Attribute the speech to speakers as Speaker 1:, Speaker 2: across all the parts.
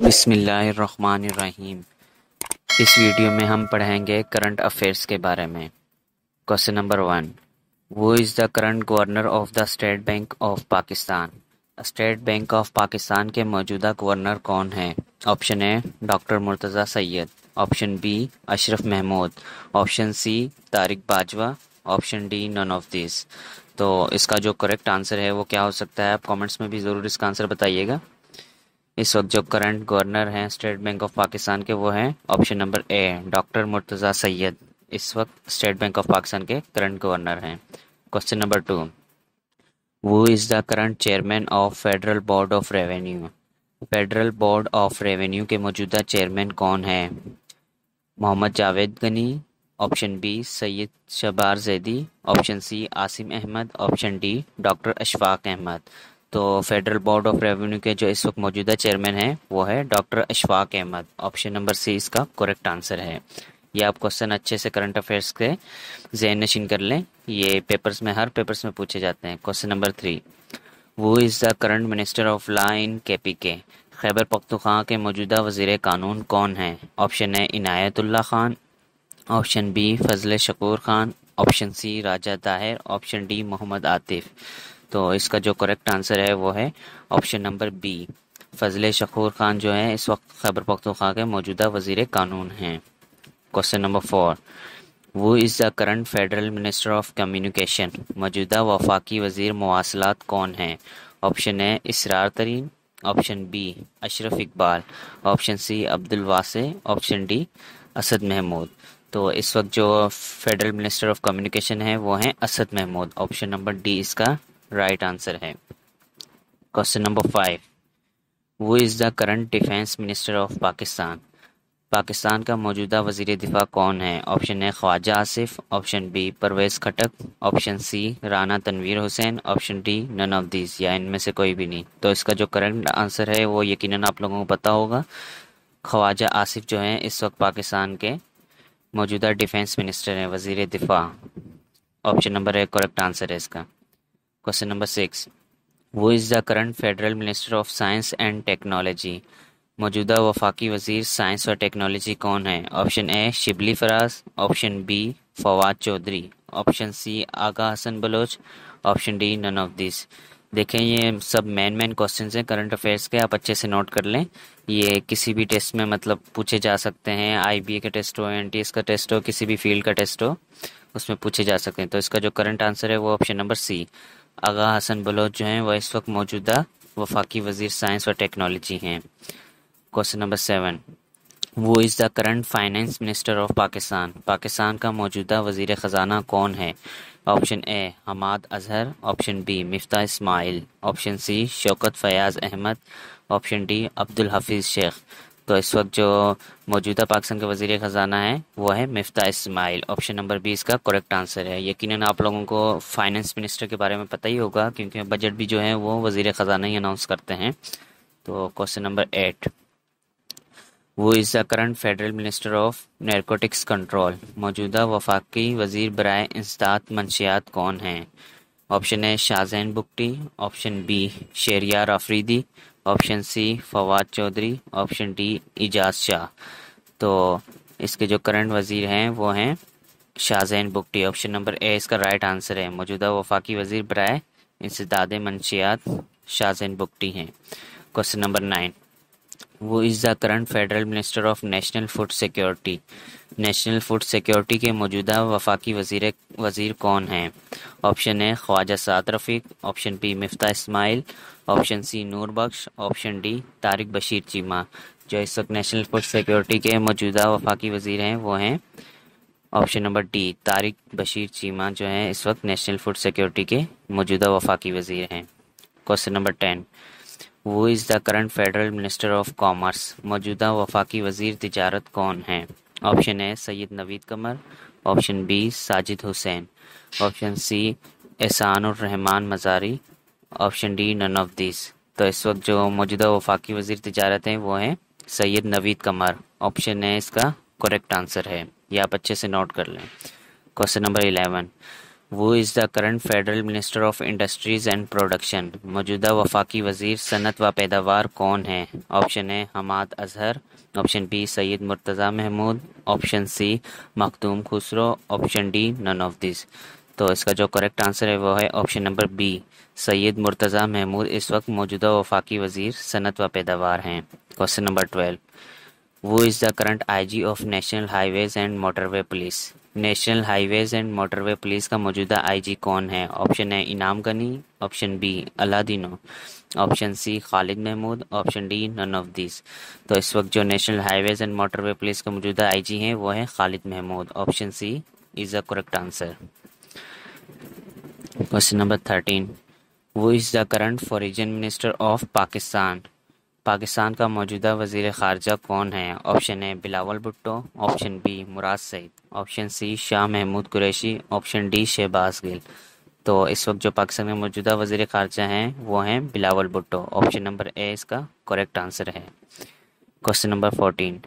Speaker 1: बिस्मिल्लाहिर्रहमानिर्रहीम। इस वीडियो में हम पढ़ेंगे करंट अफेयर्स के बारे में। Question number one who is the current governor of the state bank of Pakistan state bank of Pakistan के मौजूदा गवर्नर कौन है? Option A doctor Murtaza Syed option B Ashraf Mahmood option C Tariq Bajwa option D none of this तो इसका जो correct answer है वो क्या हो सकता है? आप कमेंट्स में भी ज़रूर इसका आंसर बताइएगा। इस वक्त जो करंट गवर्नर हैं स्टेट बैंक ऑफ़ पाकिस्तान के वो हैं option number A doctor Murtaza Syed इस वक्त स्टेट बैंक ऑफ़ पाकिस्तान के करंट गवर्नर हैं। Question number two who is the current chairman of federal board of revenue federal board of revenue के मौजूदा chairman कौन है? Mohammad Javed Ghani option B Syed Shabbar Zaidi option C Asim Ahmed option D doctor Ashfaq Ahmed. तो federal board of revenue के जो इस वक्त मौजूदा चेयरमैन हैं, वो है doctor Ashfaq Ahmed option number C इसका करेक्ट आंसर है। ये आप क्वेश्चन अच्छे से करंट अफेयर्स के जहन नशीन कर लें। ये पेपर्स में, हर पेपर्स में पूछे जाते हैं। Question number three who is the current minister of law in K P K Khyber Pakhtunkhwa के मौजूदा वज़ीर कानून कौन है? Option A Inayatullah Khan. Option B Fazal Shakoor Khan. Option C Raja Tahir. Option D Mohammad Atif. तो इसका जो correct answer है वो है option number B Fazal Shakoor Khan जो है, इस वक्त खैबर पख्तूनख्वा के मौजूदा वज़ीर कानून हैं। Question number four who is the current federal minister of communication मौजूदा वफाकी वज़ीर मवासलात कौन हैं? Option A Israr Tareen. Option B Ashraf Iqbal. Option C Abdul Wase. Option D Asad Mahmood. तो इस वक्त जो फेडरल मिनिस्टर ऑफ़ कम्युनिकेशन है, वो हैं Asad Mahmood. Option number D इसका राइट आंसर है। Question number five who is the current defence minister of Pakistan Pakistan का मौजूदा वज़ीर दिफा कौन है? Option A Khawaja Asif option B Pervez Khattak option C Rana Tanveer Hussain option D none of this या इनमें से कोई भी नहीं। तो इसका जो करंट आंसर है, वो यकीनन आप लोगों को पता होगा। ख्वाजा आसिफ जो हैं, इस वक्त पाकिस्तान के मौजूदा डिफेंस मिनिस्टर हैं, वज़ीर दिफा ऑप्शन नंबर एक करेक्ट आंसर है इसका। Question number six who is the current federal minister of science and technology मौजूदा वफाकी वज़ीर साइंस और टेक्नोलॉजी कौन है? Option A Shibli Faraz. Option B Fawad Chaudhry. Option C Agha Hasan Baloch. Option D none of this देखें, ये सब main main question हैं। करंट अफेयर्स के आप अच्छे से नोट कर लें। ये किसी भी टेस्ट में मतलब पूछे जा सकते हैं। आई का टेस्ट हो एनटीएस का टेस्ट हो, किसी भी फ़ील्ड का टेस्ट हो, उसमें पूछे जा सकते हैं। तो इसका जो करंट आंसर है वो option number C Agha Hasan Baloch जो हैं, वह इस वक्त मौजूदा वफाकी वज़ीर साइंस और टेक्नोलॉजी हैं। Question number seven. Who is the current finance minister of Pakistan. Pakistan का मौजूदा वज़ीर ख़जाना कौन है? Option A, Hammad Azhar. Option B, Miftah Ismail. Option C, Shaukat Fayyaz Ahmed. Option D, Abdul Hafeez Shaikh. तो इस वक्त जो मौजूदा पाकिस्तान के वज़ीर ख़जाना है, वो है Miftah Ismail. Option number B इसका करेक्ट आंसर है। यकीनन आप लोगों को फाइनेंस मिनिस्टर के बारे में पता ही होगा, क्योंकि बजट भी जो है वो वज़ीर ख़जाना ही अनाउंस करते हैं। तो question number eight who is the current federal minister of narcotics control मौजूदा वफाकी वज़ीर बरए इंसदात मंशियात कौन हैं? Option A Shahzain Bugti, option B Sheheryar Afridi option C Fawad Chaudhry, option D Ijaz Shah. तो इसके जो करंट वज़ीर हैं, वो हैं Shahzain Bugti. Option number A, इसका राइट आंसर है। मौजूदा वफाकी वज़ीर बरए इंसदाद मनशियात शाहजैन बुकटी हैं। Question number nine who is the current federal minister of national food security national food security के मौजूदा वफाकी वज़ीर वज़ीर कौन हैं? Option A Khawaja Saad Rafique. Option B Miftah Ismail. Option C Noor Bakhsh. Option D Tariq Bashir Cheema. जो इस वक्त नेशनल फ़ूड सिक्योरिटी के मौजूदा वफाकी वज़ीर हैं, वो हैं option number D Tariq Bashir Cheema जो हैं इस वक्त नेशनल फ़ूड सिक्योरिटी के मौजूदा वफाकी वज़ीर हैं. Question number ten who is the current federal minister of commerce मौजूदा वफाकी वज़ीर तजारत कौन है? Option A Syed Naveed Qamar. Option B Sajid Hussain. Option C Ehsan Rehman Mazari. Option D none of this तो इस वक्त जो मौजूदा वफाकी वज़ीर तजारत हैं, वो हैं सैयद नवीद कमर। ऑप्शन ए इसका करेक्ट आंसर है। ये आप अच्छे से नोट कर लें। Question number eleven who is the current federal minister of industries and production मौजूदा वफाकी वज़ीर सनत व पैदावार कौन है? Option A Hammad Azhar. Option B Syed Murtaza Mahmood. Option C Makhdoom Khusro. Option D none of this तो इसका जो करेक्ट आंसर है, वो है option number B Syed Murtaza Mahmood इस वक्त मौजूदा वफाकी वज़ीर सनत व पैदावार हैं। Question number twelve who is the current IG of national highways and motorway police national highways and motorway police का मौजूदा आईजी कौन है? Option A Inam Ghani, option B Alladino, option C Khalid Mahmood, option D none of this. तो इस वक्त जो national highways and motorway police का मौजूदा आईजी हैं, वो है Khalid Mahmood. Option C is the correct answer. Question number thirteen. Who is the current foreign minister of Pakistan Pakistan का मौजूदा वज़ीर खारजा कौन है? Option A, Bilawal Bhutto, option B, Murad Saeed, option C, Shah Mahmood Qureshi, option D, Shahbaz Gill. तो इस वक्त जो पाकिस्तान के मौजूदा वज़ीर खारजा हैं, वो हैं Bilawal Bhutto. Option number A, इसका करेक्ट आंसर है। Question number fourteen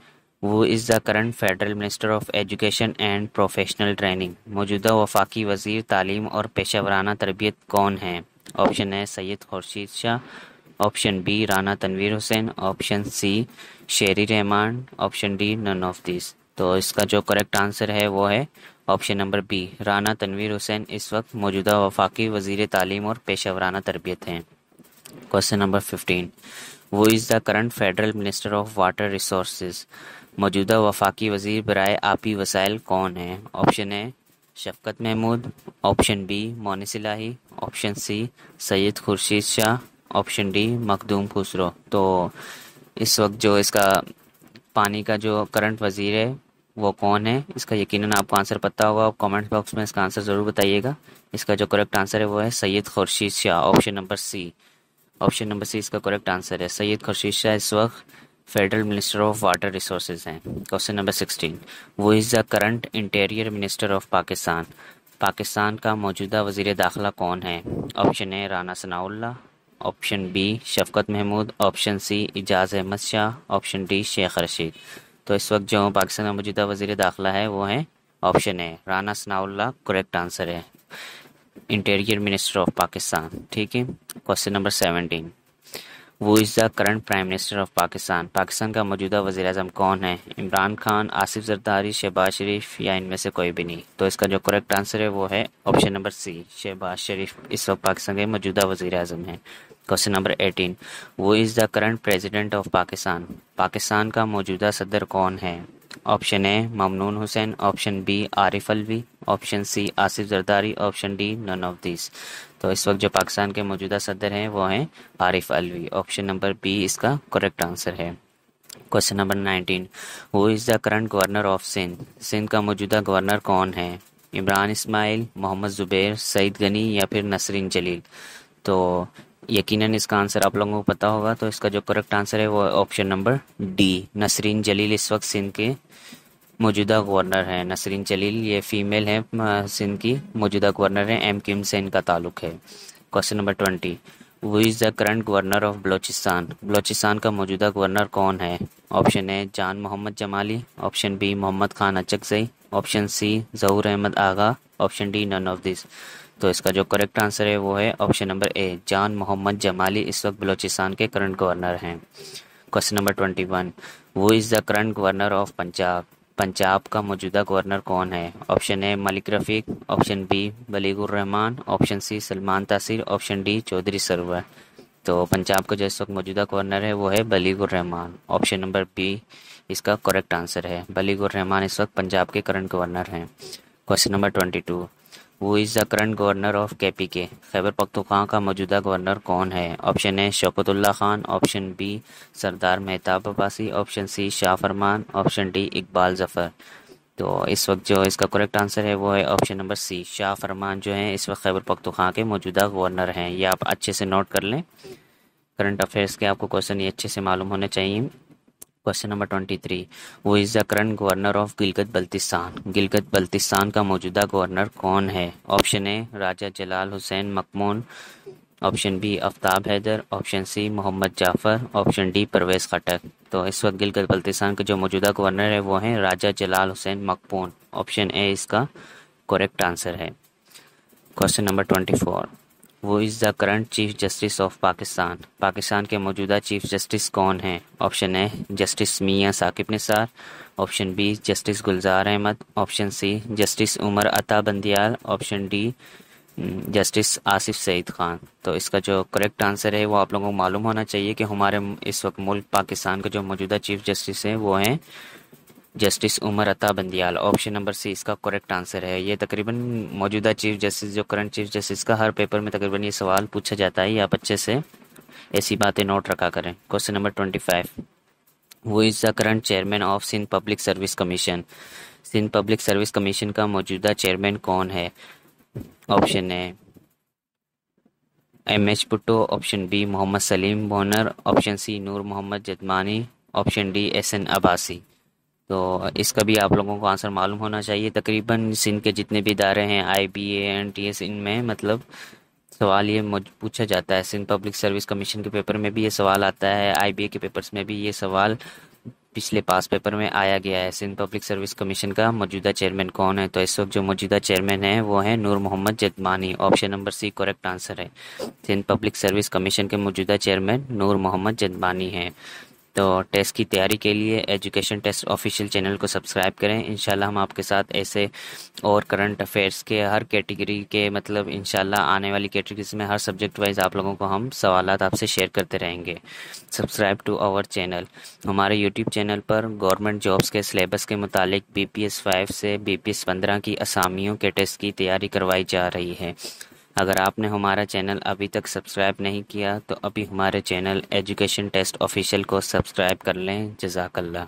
Speaker 1: who is the current federal minister of education and professional training मौजूदा वफाकी वज़ीर, तालीम और पेशा वराना तरबियत कौन है? Option A Syed Khurshid Shah option B Rana Tanveer Hussain, option C, Sherry Rehman, option D, none of this. तो इसका जो करेक्ट आंसर है, वो है option number B Rana Tanveer Hussain इस वक्त मौजूदा वफाकी वज़ीर तालीम और पेशा वराना तरबियत हैं। Question number fifteen who is the current federal minister of water resource मौजूदा वफाकी वज़ीर बरए आपी वसाइल कौन है? ऑप्शन है Shafqat Mahmood. Option B मोनिसिलाही option C, Syed Khurshid Shah. Option D, Makhdoom Khusro. तो इस वक्त जो इसका पानी का जो करंट वज़ीर है, वो कौन है? इसका यकीनन आपको आंसर पता होगा। आप कमेंट बॉक्स में इसका आंसर ज़रूर बताइएगा। इसका जो करेक्ट आंसर है, वो है Syed Khurshid Shah option number C option number C इसका करेक्ट आंसर है। सैयद खुर्शीद शाह इस वक्त federal minister of water resources हैं। Question number sixteen who is the current interior minister of Pakistan Pakistan का मौजूदा वज़ीर दाखिला कौन है? Option A Rana Sanaullah option B, Shafqat Mahmood, option C, Ijaz Ahmad Shah, option D, Sheikh Rasheed. तो इस वक्त जो पाकिस्तान का मौजूदा वज़ीर दाखिला है, वो है option A, Rana Sanaullah correct answer है। इंटीरियर मिनिस्टर ऑफ़ पाकिस्तान ठीक है? Question number seventeen who is the current prime minister of Pakistan Pakistan का मौजूदा वजी अजम कौन है? इमरान खान, आसिफ जरदारी, शहबाज शरीफ, या इनमें से कोई भी नहीं? तो इसका जो करेक्ट आंसर है, वो है option number C Shahbaz Sharif. इस वक्त पाकिस्तान के मौजूदा वजी अजम हैं। Question number eighteen. Who is the current president of Pakistan Pakistan का मौजूदा सदर कौन है? Option A Mamnoon Hussain option B Arif Alvi option C Asif Zardari option D none of this तो इस वक्त जो पाकिस्तान के मौजूदा सदर हैं, वो हैं Arif Alvi option number B इसका करेक्ट आंसर है। Question number nineteen who is the current governor of Sindh Sindh का मौजूदा गवर्नर कौन है? इमरान इस्माइल मोहम्मद ज़ुबैर सईद गनी या फिर नसरीन जलील तो यकीनन इसका आंसर आप लोगों को पता होगा तो इसका जो करेक्ट आंसर है वो option number D Nasreen Jalil इस वक्त सिंध के मौजूदा गवर्नर हैं। नसरीन जलील, ये फीमेल हैं सिंध की मौजूदा गवर्नर हैं। एम किम से इनका ताल्लुक है। Question number twenty who is the current governor of Balochistan Balochistan का मौजूदा गवर्नर कौन है? Option A Jan Mohammad Jamali option B Mohammad Khan Achakzai option C Zahoor Ahmed Agha option D none of this तो इसका जो correct answer है वो है ऑप्शन नंबर ए जान मोहम्मद जमाली इस वक्त बलोचिस्तान के करंट गवर्नर हैं। Question number twenty one who is the current governor of Punjab Punjab का मौजूदा गवर्नर कौन है? Option A Malik Rafiq option B Baligh ur Rehman option C Salman Taseer option D Chaudhary server तो पंजाब का जो इस वक्त मौजूदा गवर्नर है वो है Baligh ur Rehman option number B इसका करेक्ट आंसर है। बलीगुर रहमान इस वक्त पंजाब के करंट गवर्नर हैं। Question number twenty two who is the current governor of K P K Khyber Pakhtunkhwa का मौजूदा गवर्नर कौन है? Option A Shaukatullah Khan. Option B Sardar Mehtab Abbasi. Option C Shah Farman. Option D Iqbal Zafar. तो इस वक्त जो इसका correct answer है, वो है option number C Shah Farman जो है, इस वक्त खैबर पख्तूनख्वा के मौजूदा गवर्नर हैं। ये आप अच्छे से नोट कर लें। करंट अफेयर्स के आपको क्वेश्चन ये अच्छे से मालूम होने चाहिए। Question number twenty three, who is the current governor of Gilgit Baltistan Gilgit Baltistan का मौजूदा गवर्नर कौन है? Option A Raja Jalal Hussain Maqpoon option B Aftab Haider option C Mohammad Jafar option D Pervez Khattak तो इस वक्त गिलगत बल्तिस्तान के जो मौजूदा गवर्नर है, वो हैं राजा जलाल हुसैन मकमून ऑप्शन ए इसका करेक्ट आंसर है. Question number twenty four who is the current chief justice of Pakistan Pakistan के मौजूदा चीफ जस्टिस कौन हैं? Option A justice Mian Saqib Nisar option B justice Gulzar Ahmed option C justice Umar Ata Bandial option D justice Asif Saeed Khan तो इसका जो correct answer है, वो आप लोगों को मालूम होना चाहिए कि हमारे इस वक्त मुल्क पाकिस्तान के जो मौजूदा चीफ जस्टिस हैं, वो हैं justice Umar Ata Bandial. Option number C, इसका करेक्ट आंसर है। ये तकरीबन मौजूदा चीफ जस्टिस, जो करंट चीफ जस्टिस का हर पेपर में तकरीबन ये सवाल पूछा जाता है, आप अच्छे से ऐसी बातें नोट रखा करें। Question number twenty five who is the current chairman of Sindh public service commission Sindh public service commission का मौजूदा चेयरमैन कौन है? Option A M H Bhutto option B Mohammad Saleem Bonar option C Noor Mohammad Jadmani option D S N Abbasi तो इसका भी आप लोगों को आंसर मालूम होना चाहिए। तकरीबन सिंध के जितने भी इदारे हैं I B N T S इनमें मतलब सवाल ये पूछा जाता है। सिंध पब्लिक सर्विस कमीशन के पेपर में भी ये सवाल आता है। आई बी ए के पेपर्स में भी ये सवाल पिछले पास पेपर में आया गया है। सिंध पब्लिक सर्विस कमीशन का मौजूदा चेयरमैन कौन है? तो इस वक्त जो मौजूदा चेयरमैन है, वो है Noor Mohammad Jadmani. Option number C correct answer है। सिंध पब्लिक सर्विस कमीशन के मौजूदा चेयरमैन नूर मोहम्मद जदमानी हैं। तो टेस्ट की तैयारी के लिए एजुकेशन टेस्ट ऑफिशियल चैनल को सब्सक्राइब करें। इंशाल्लाह हम आपके साथ ऐसे और करंट अफेयर्स के हर कैटेगरी के मतलब इंशाल्लाह आने वाली कैटेगरीज में हर सब्जेक्ट वाइज आप लोगों को हम सवाल आपसे शेयर करते रहेंगे। सब्सक्राइब टू आवर चैनल हमारे यूट्यूब चैनल पर गवर्नमेंट जॉब्स के सिलेबस के मुतालिक बी पी एस फाइव से बी पी एस पंद्रह की असामियों के टेस्ट की तैयारी करवाई जा रही है। अगर आपने हमारा चैनल अभी तक सब्सक्राइब नहीं किया तो अभी हमारे चैनल एजुकेशन टेस्ट ऑफिशियल को सब्सक्राइब कर लें। जजाकल्ला